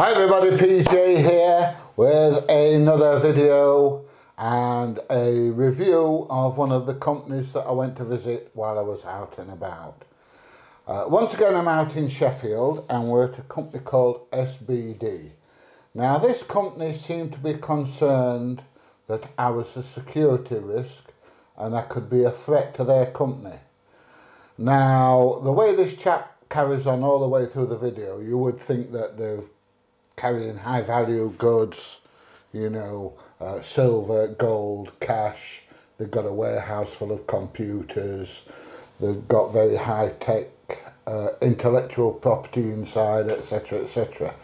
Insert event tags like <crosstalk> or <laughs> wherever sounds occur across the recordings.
Hi everybody, PJ here with another video and a review of one of the companies that I went to visit while I was out and about. Uh, once again I'm out in Sheffield and we're at a company called SBD. Now this company seemed to be concerned that I was a security risk and I could be a threat to their company. Now the way this chap carries on all the way through the video you would think that they're carrying high value goods, you know, uh, silver, gold, cash. They've got a warehouse full of computers. They've got very high tech uh, intellectual property inside, etc., etc.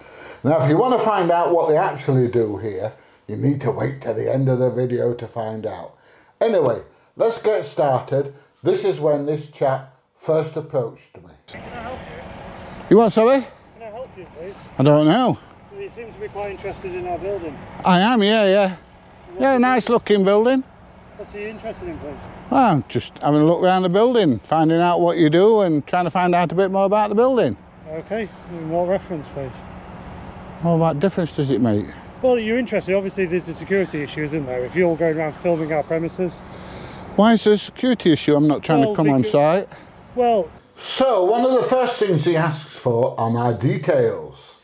Now, if you want to find out what they actually do here, you need to wait to the end of the video to find out. Anyway, let's get started. This is when this chap first approached me. Can I help you? You want sorry? Can I help you, please? I don't know. You seem to be quite interested in our building. I am, yeah, yeah. Yeah, nice looking building. What's he interested in, please? Well, I'm just having a look around the building, finding out what you do and trying to find out a bit more about the building. Okay, in what reference, please? Well, what difference does it make? Well, you're interested. Obviously, there's a security issue, isn't there? If you're going around filming our premises. Why is there a security issue? I'm not trying Well, to come on site. Well, So, one of the first things he asks for are my details.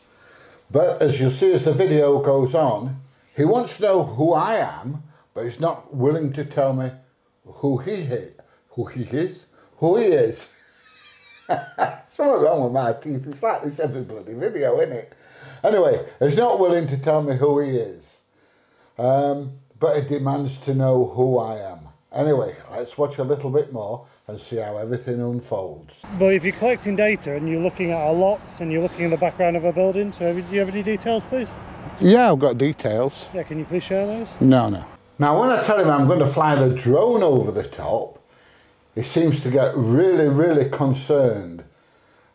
But as you'll see as the video goes on, he wants to know who I am, but he's not willing to tell me who he is. Who he is? Who he is. <laughs> Something wrong with my teeth. It's like this every bloody video, isn't it? Anyway, he's not willing to tell me who he is. Um, but he demands to know who I am. Anyway, let's watch a little bit more and see how everything unfolds. but if you're collecting data and you're looking at our locks and you're looking in the background of our building, so do you have any details, please? Yeah, I've got details. Yeah, can you please share those? No, no. Now, when I tell him I'm going to fly the drone over the top, he seems to get really, really concerned.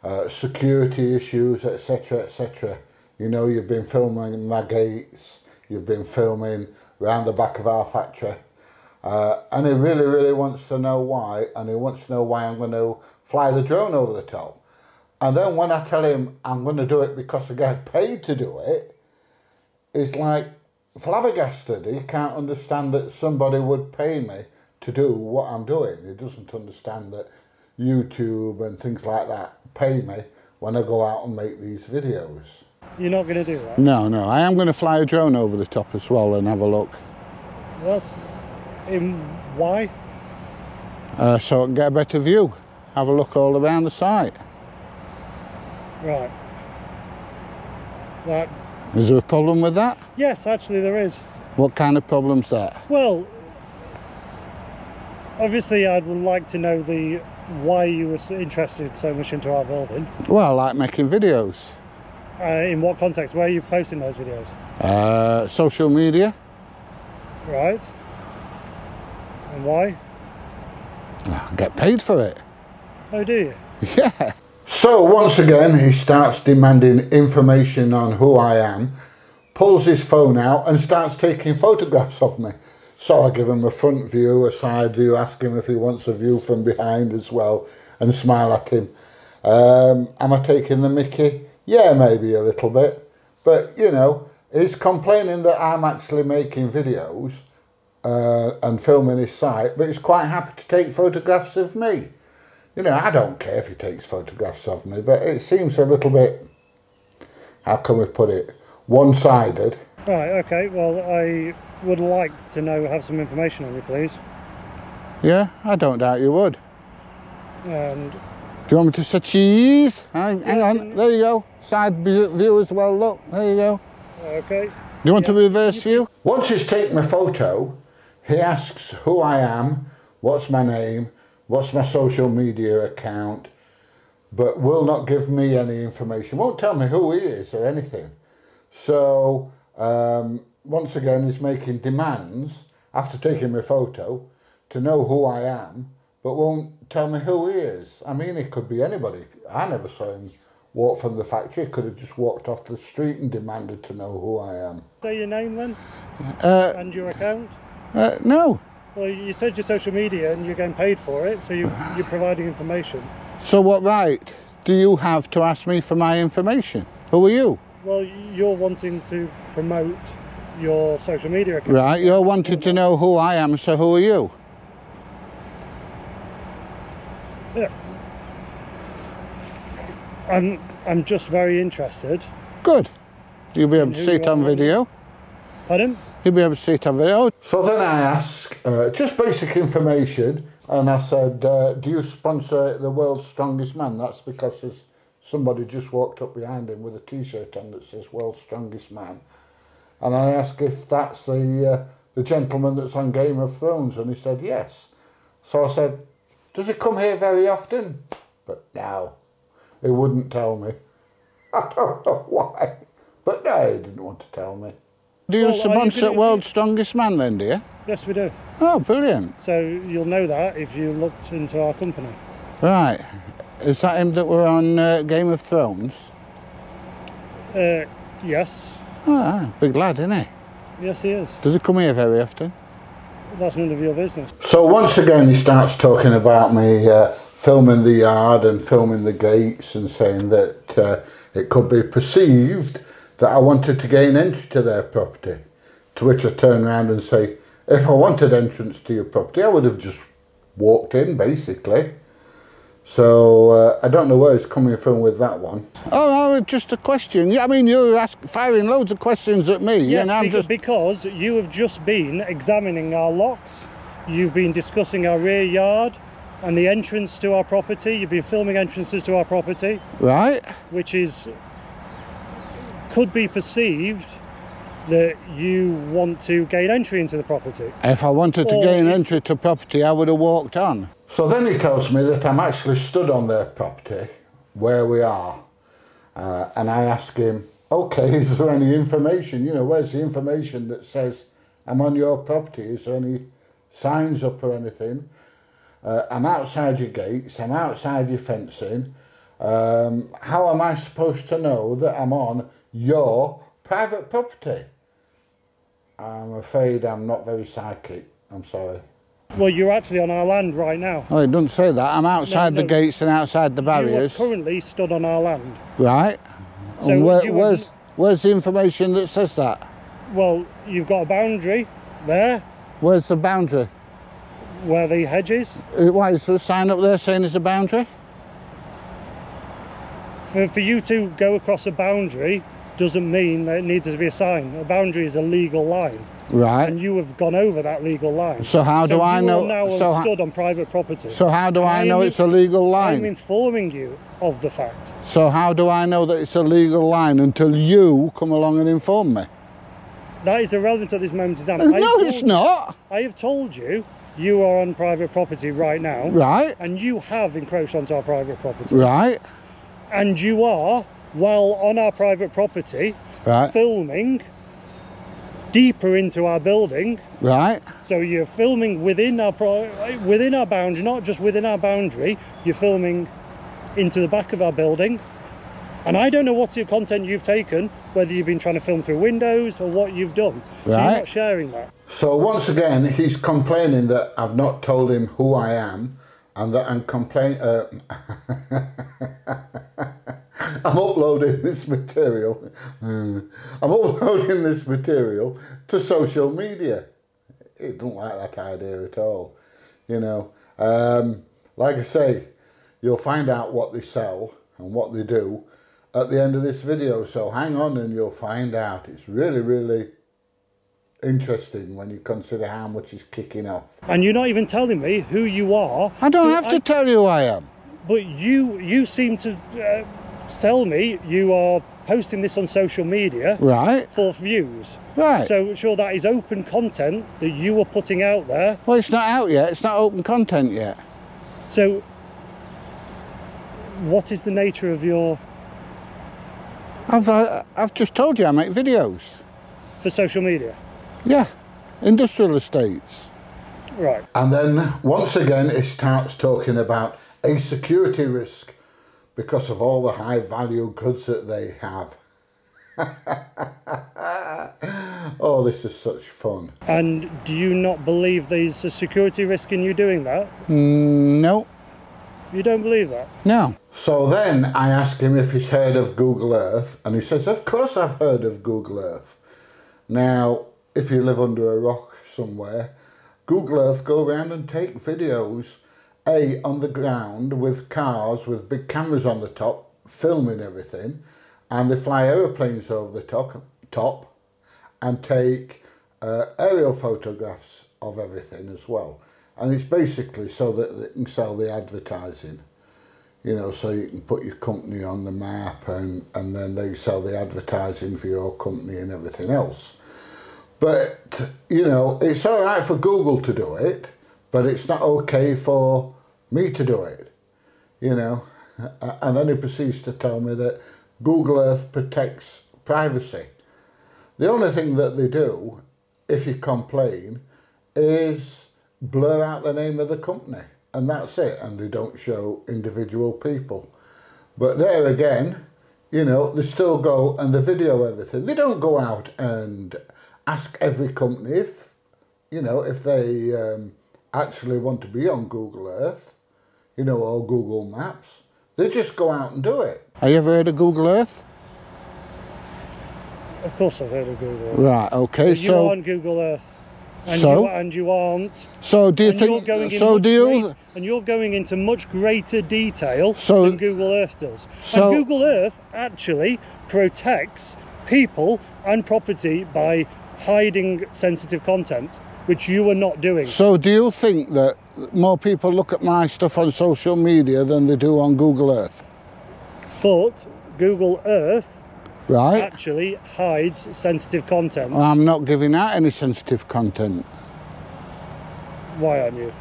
Uh, security issues, etc., etc. You know, you've been filming my gates, you've been filming round the back of our factory, uh, and he really, really wants to know why, and he wants to know why I'm going to fly the drone over the top. And then when I tell him I'm going to do it because I get paid to do it, is like flabbergasted. He can't understand that somebody would pay me to do what I'm doing. He doesn't understand that YouTube and things like that pay me when I go out and make these videos. You're not going to do that? No, no, I am going to fly a drone over the top as well and have a look. That's in why? Uh, so I can get a better view. Have a look all around the site. Right. Right. Is there a problem with that? Yes, actually, there is. What kind of problem's that? Well, obviously, I would like to know the why you were interested so much into our building. Well, I like making videos. Uh, in what context? Where are you posting those videos? Uh, social media. Right. And why? I get paid for it. Oh, do you? Yeah. So once again, he starts demanding information on who I am, pulls his phone out and starts taking photographs of me. So I give him a front view, a side view, ask him if he wants a view from behind as well, and smile at him. Um, am I taking the mickey? Yeah, maybe a little bit. But, you know, he's complaining that I'm actually making videos uh, and filming his site, but he's quite happy to take photographs of me. You know, I don't care if he takes photographs of me, but it seems a little bit, how can we put it, one-sided. Right. Okay. Well, I would like to know, have some information on you, please. Yeah, I don't doubt you would. And Do you want me to say cheese? Hang, hang on, there you go. Side view view as well, look, there you go. okay. Do you want to reverse view? Once he's taken my photo, he asks who I am, what's my name, what's my social media account, but will not give me any information. Won't tell me who he is or anything. So um, once again, he's making demands after taking my photo to know who I am, but won't tell me who he is. I mean, it could be anybody. I never saw him walk from the factory. He could have just walked off the street and demanded to know who I am. Say your name then Uh, and your account. Uh, no. Well, you said your social media and you're getting paid for it, so you, you're providing information. So what right do you have to ask me for my information? Who are you? Well, you're wanting to promote your social media account. Right, you're wanting to know who I am, so who are you? Yeah. I'm, I'm just very interested. Good. You'll be able to see it on video. Pardon? You'll be able to it on video. So then I asked, uh, just basic information, and I said, uh, do you sponsor the world's strongest man? That's because there's somebody just walked up behind him with a t-shirt on that says world's strongest man. And I asked if that's the, uh, the gentleman that's on Game of Thrones, and he said yes. So I said, does he come here very often? But no, he wouldn't tell me. <laughs> I don't know why, but no, he didn't want to tell me. Do you Well, are you sponsor gonna- World's Strongest Man then, do you? Yes, we do. Oh, brilliant. So you'll know that if you looked into our company. Right. Is that him that were on uh, Game of Thrones? Uh, yes. Ah, big lad, isn't he? Yes, he is. Does he come here very often? That's none of your business. So once again, he starts talking about me uh, filming the yard and filming the gates and saying that uh, it could be perceived that I wanted to gain entry to their property. To which I turn around and say, if I wanted entrance to your property, I would have just walked in, basically. So uh, I don't know where it's coming from with that one. Oh, no, just a question. Yeah, I mean, you're ask, firing loads of questions at me, Yes, and I'm be- just because you have just been examining our locks. You've been discussing our rear yard and the entrance to our property. You've been filming entrances to our property, right. which is could be perceived that you want to gain entry into the property. If I wanted to Or gain if- entry to property, I would have walked on. So then he tells me that I'm actually stood on their property, where we are. Uh, and I ask him, okay, is there any information? You know, where's the information that says I'm on your property? Is there any signs up or anything? Uh, I'm outside your gates, I'm outside your fencing. Um, how am I supposed to know that I'm on your private property? I'm afraid I'm not very psychic. I'm sorry. Well, you're actually on our land right now. Oh, it doesn't say that. I'm outside No, the gates and outside the You are barriers. currently stood on our land. Right. So and where, where's, wouldn't- where's the information that says that? Well, you've got a boundary there Where's the boundary? where the hedge is. Uh, Why is there a sign up there saying there's a boundary? For, for you to go across a boundary doesn't mean that it needs to be a sign. A boundary is a legal line, Right. and you have gone over that legal line. So how do So I you know? So, ho- stood on private property. so how do I I'm know it's a legal line? I'm informing you of the fact. So how do I know that it's a legal line until you come along and inform me? That is irrelevant at this moment in time. No, it's not. I have told you you are on private property right now, Right. and you have encroached onto our private property. Right. And you are, while on our private property, Right. filming deeper into our building. Right. So you're filming within our pro- within our boundary, not just within our boundary. You're filming into the back of our building. And I don't know what your content you've taken, whether you've been trying to film through windows or what you've done. So you're not sharing that. So once again, he's complaining that I've not told him who I am, and that I'm complain. Uh, <laughs> I'm uploading this material. <laughs> I'm uploading this material to social media. It don't like that idea at all. You know, um, like I say, you'll find out what they sell and what they do at the end of this video. So hang on, and you'll find out. It's really, really interesting when you consider how much is kicking off. And you're not even telling me who you are. I don't So have to I- tell you who I am. But you you seem to uh, tell me you are posting this on social media Right, for views. right. So sure that is open content that you are putting out there. well, it's not out yet. It's not open content yet. So what is the nature of your I've uh, I've just told you I make videos. for social media? Yeah, industrial estates. Right. And then once again, it starts talking about a security risk because of all the high value goods that they have. <laughs> oh, this is such fun. And do you not believe there's a security risk in you doing that? Mm, no, You don't believe that? No. So then I ask him if he's heard of Google Earth, and he says, Of course I've heard of Google Earth. Now, if you live under a rock somewhere, Google Earth go around and take videos, A, on the ground with cars with big cameras on the top, filming everything, and they fly aeroplanes over the top, top and take uh, aerial photographs of everything as well. And it's basically so that they can sell the advertising. You know, so you can put your company on the map and, and then they sell the advertising for your company and everything else. But, you know, it's all right for Google to do it, but it's not okay for me to do it, you know. And then he proceeds to tell me that Google Earth protects privacy. The only thing that they do, if you complain, is blur out the name of the company and that's it and they don't show individual people but there again you know they still go and they video everything they don't go out and ask every company if you know if they um, actually want to be on google earth you know or google maps they just go out and do it have you ever heard of google earth of course i've heard of google earth. right okay but You're on google earth and so? you, and you aren't. So do you think? So do you? Great, and you're going into much greater detail so, than Google Earth does. So, and Google Earth actually protects people and property by hiding sensitive content, which you are not doing. So do you think that more people look at my stuff on social media than they do on Google Earth? But Google Earth right. actually hides sensitive content. I'm not giving out any sensitive content. Why aren't you?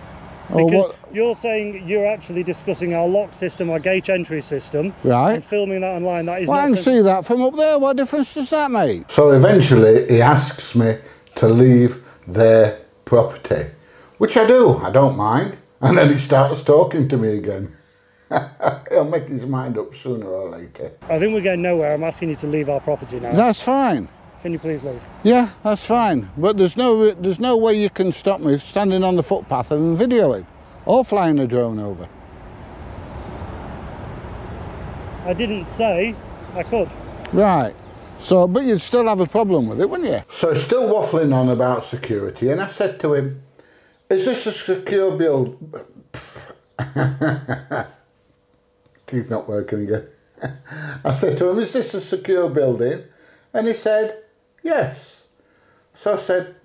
Oh, because oh, you're saying you're actually discussing our lock system, our gate entry system, right? And filming that online. That is. Well, I can see that from up there. What difference does that make? So eventually, he asks me to leave their property, which I do. I don't mind. And then he starts talking to me again. <laughs> He'll make his mind up sooner or later. I think we're going nowhere. I'm asking you to leave our property now. That's fine. Can you please leave? Yeah, that's fine. But there's no there's no way you can stop me standing on the footpath and videoing or flying a drone over. I didn't say I could. Right. So, but you'd still have a problem with it, wouldn't you? So, still waffling on about security, and I said to him, Is this a secure build? <laughs> He's not working again. <laughs> I said to him, Is this a secure building? And he said, Yes. So I said,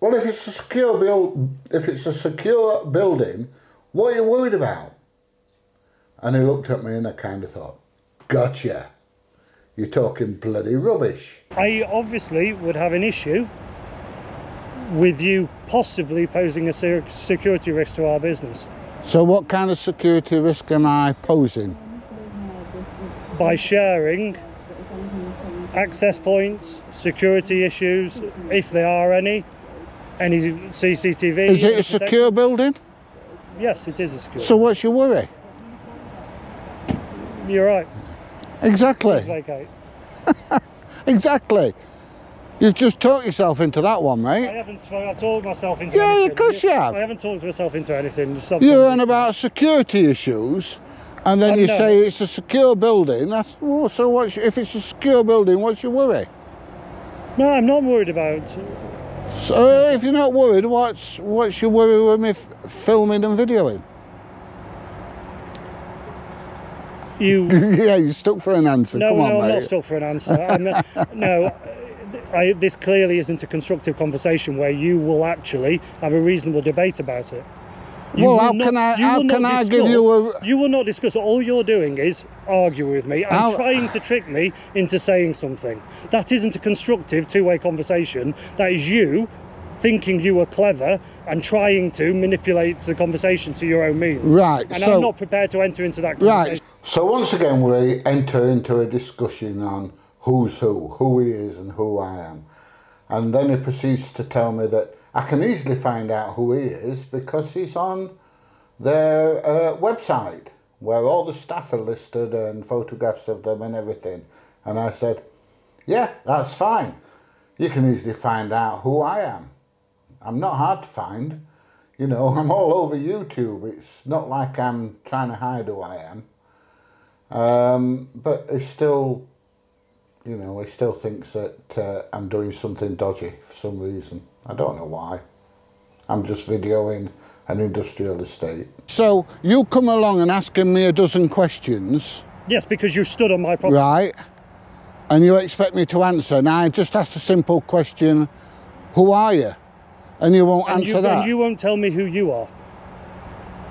Well, if it's a secure build, if it's a secure building, what are you worried about? And he looked at me and I kind of thought, Gotcha. You're talking bloody rubbish. I obviously would have an issue with you possibly posing a security risk to our business. So what kind of security risk am I posing? By sharing access points, security issues, if there are any, any CCTV. Is it a secure building? Yes, it is a secure. So what's your worry? You're right. Exactly. <laughs> exactly. You've just talked yourself into that one, mate. I haven't I've talked myself into yeah, anything. Yeah, of course you have. I haven't talked myself into anything. You're on about security issues, and then you say it's a secure building. That's well, so. What's if it's a secure building? What's your worry? No, I'm not worried about. So if you're not worried, what's what's your worry with me filming and videoing? You. <laughs> yeah, you stuck for an answer. No, Come on, no, mate. I'm not stuck for an answer. not, <laughs> no, I, this clearly isn't a constructive conversation where you will actually have a reasonable debate about it. You well, how not, can I? How can I discuss, give you a? You will not discuss. All you're doing is argue with me and how... trying to trick me into saying something. That isn't a constructive two-way conversation. That is you thinking you are clever and trying to manipulate the conversation to your own means. Right. And so, I'm not prepared to enter into that conversation. Right. So once again, we enter into a discussion on who's who, who he is and who I am. And then he proceeds to tell me that I can easily find out who he is because he's on their uh, website where all the staff are listed and photographs of them and everything. And I said, yeah, that's fine. You can easily find out who I am. I'm not hard to find. You know, <laughs> I'm all over YouTube. It's not like I'm trying to hide who I am. Um, but he still, you know, he still thinks that uh, I'm doing something dodgy for some reason. I don't know why. I'm just videoing an industrial estate. So you come along and asking me a dozen questions. Yes, because you stood on my property. Right. And you expect me to answer. And I just asked a simple question, who are you? And you won't and answer you, that. And you won't tell me who you are.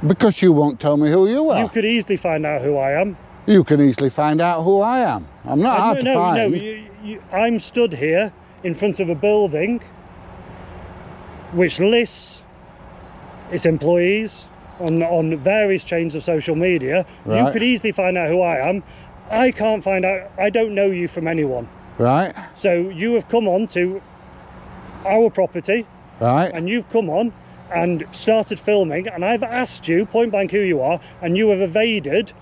Because you won't tell me who you are. You could easily find out who I am. You can easily find out who I am. I'm not Uh, hard no, to no, find. no. You, you, I'm stood here in front of a building which lists its employees on on various chains of social media. You could easily find out who I am. I can't find out. I don't know you from anyone. Right, So you have come on to our property right. and you've come on and started filming and I've asked you point blank who you are and you have evaded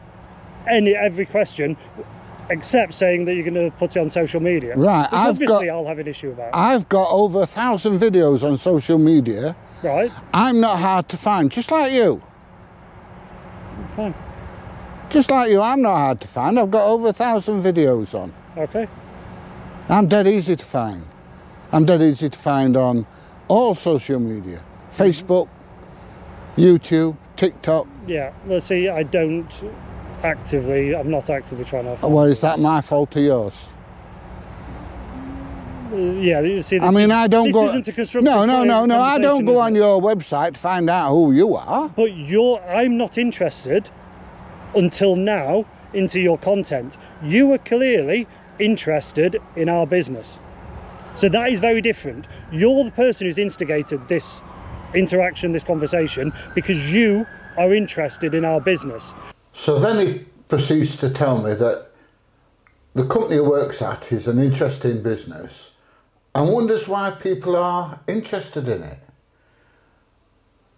any every question except saying that you're going to put it on social media. Right, I've obviously got- I'll have an issue about. I've got over a thousand videos on social media. right, I'm not hard to find, just like you. fine. Just like you, I'm not hard to find. I've got over a thousand videos on. Okay. I'm dead easy to find. I'm dead easy to find on all social media. Mm-hmm. Facebook, YouTube, TikTok. Yeah. Well, see, I don't actively. I'm not actively trying to. Well, is that my fault or yours? Uh, yeah. You see, this I mean, I don't this go. Isn't a constructive no, no, no, no. I don't go on your website to find out who you are. But you're. I'm not interested until now into your content. You were clearly interested in our business. So that is very different. You're the person who's instigated this interaction, this conversation, because you are interested in our business. So then he proceeds to tell me that the company he works at is an interesting business and wonders why people are interested in it.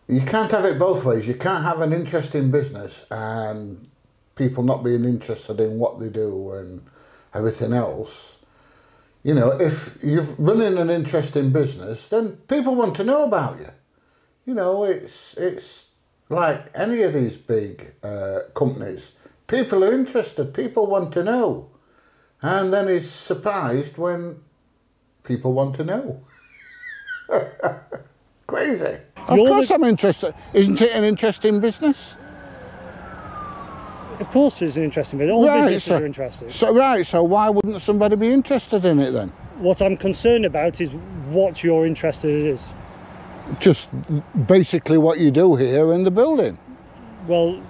You can't have it both ways. You can't have an interesting business and people not being interested in what they do and everything else. You know, if you're running an interesting business, then people want to know about you. You know, it's it's like any of these big uh, companies. People are interested. People want to know, and then he's surprised when people want to know. <laughs> Crazy. Of You're course, the- I'm interested. Isn't it an interesting business? Of course, it's an interesting business. All businesses so, are interesting. So right. So why wouldn't somebody be interested in it then? What I'm concerned about is what you're interested in is. Just basically what you do here in the building. Well,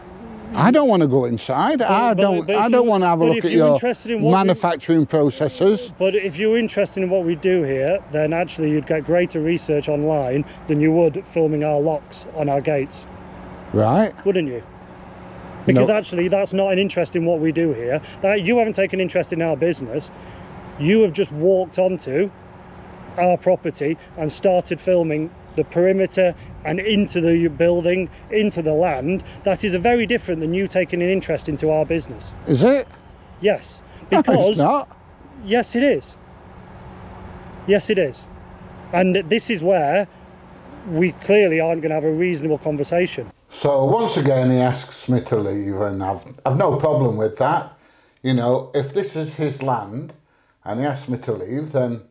I don't want to go inside. I don't. but if I don't you- want to have a look at your interested in what we- manufacturing processes. but if you're interested in what we do here, then actually you'd get greater research online than you would filming our locks on our gates, Right. wouldn't you? Because No. actually, that's not an interest in what we do here. That you haven't taken interest in our business. You have just walked onto our property and started filming the perimeter and into the building, into the land. That is a very different than you taking an interest into our business. Is it? Yes, No, because it's not. yes, it is. Yes, it is. And this is where we clearly aren't going to have a reasonable conversation. So once again, he asks me to leave, and I've I've no problem with that. You know, if this is his land, and he asks me to leave, then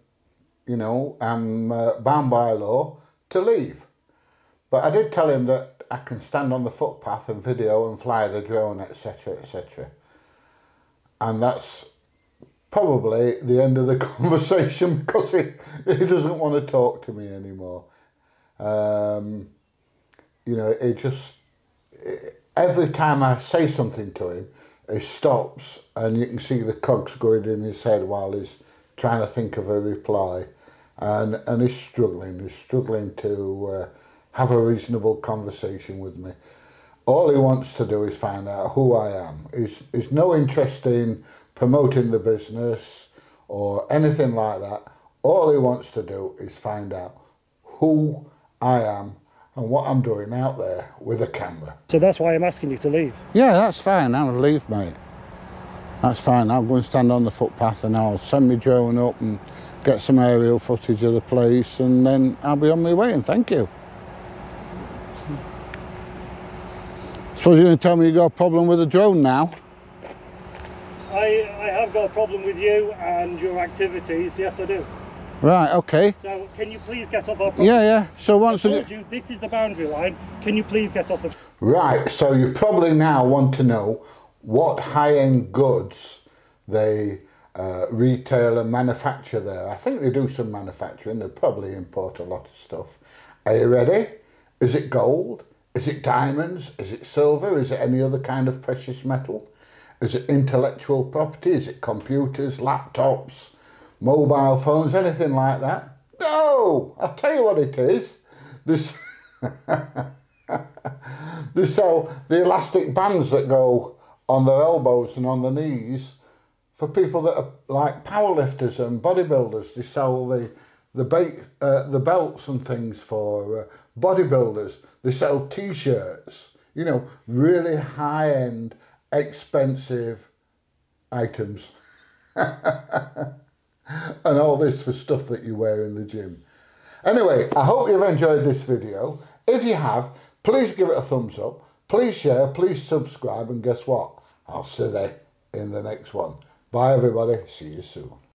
you know I'm uh, bound by law to leave. But I did tell him that I can stand on the footpath and video and fly the drone, etc., etc. And that's probably the end of the <laughs> conversation because he, he doesn't want to talk to me anymore. Um, you know, it just every time I say something to him, he stops, and you can see the cogs going in his head while he's trying to think of a reply, and and he's struggling. He's struggling to uh, have a reasonable conversation with me. All he wants to do is find out who I am. He's, he's no interest in promoting the business or anything like that. All he wants to do is find out who I am and what I'm doing out there with a camera. So that's why I'm asking you to leave. Yeah, that's fine. I'll leave, mate. That's fine. I'll go and stand on the footpath and I'll send my drone up and get some aerial footage of the place and then I'll be on my way and thank you. Suppose you're going to tell me you've got a problem with the drone now? I, I have got a problem with you and your activities. Yes, I do. Right, okay. So can you please get off our property? Yeah, yeah. So once I again... told you, this is the boundary line. Can you please get off the... Right, so you probably now want to know what high-end goods they uh, retail and manufacture there. I think they do some manufacturing. They probably import a lot of stuff. Are you ready? Is it gold? Is it diamonds? Is it silver? Is it any other kind of precious metal? Is it intellectual property? Is it computers, laptops, mobile phones, anything like that? No! I'll tell you what it is. This <laughs> they sell the elastic bands that go on their elbows and on their knees for people that are like powerlifters and bodybuilders. They sell the the, bait, uh, the belts and things for uh, bodybuilders. They sell t-shirts. You know, really high-end expensive items. <laughs> and all this for stuff that you wear in the gym. Anyway, I hope you've enjoyed this video. If you have, please give it a thumbs up. Please share, please subscribe, and guess what? I'll see you in the next one. Bye everybody, see you soon.